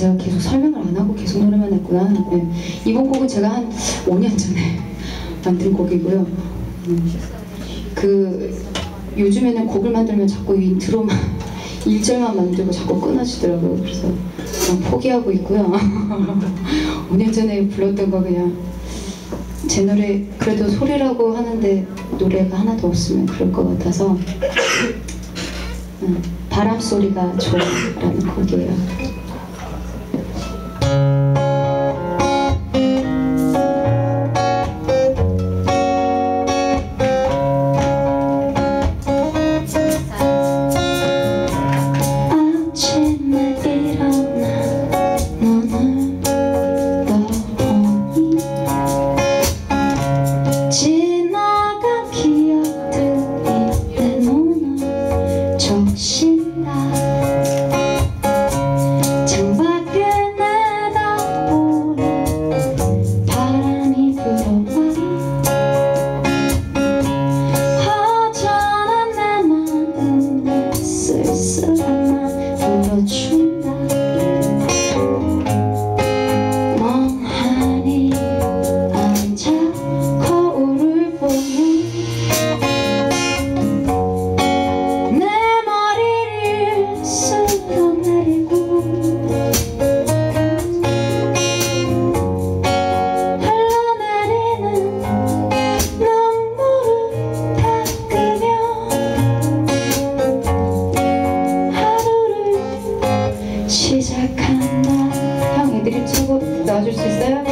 제가 계속 설명을 안 하고 계속 노래만 했구나. 네. 이번 곡은 제가 한 5년 전에 만든 곡이고요. 음, 그 요즘에는 곡을 만들면 자꾸 intro만 1절만 만들고 자꾸 끊어지더라고요. 그래서 포기하고 있고요. 5년 전에 불렀던 거 그냥 제 노래 그래도 소리라고 하는데 노래가 하나도 없으면 그럴 것 같아서 음, 바람 소리가 좋아라는 곡이에요. 시작한다 형 애들이 치고 놔줄 수 있어요?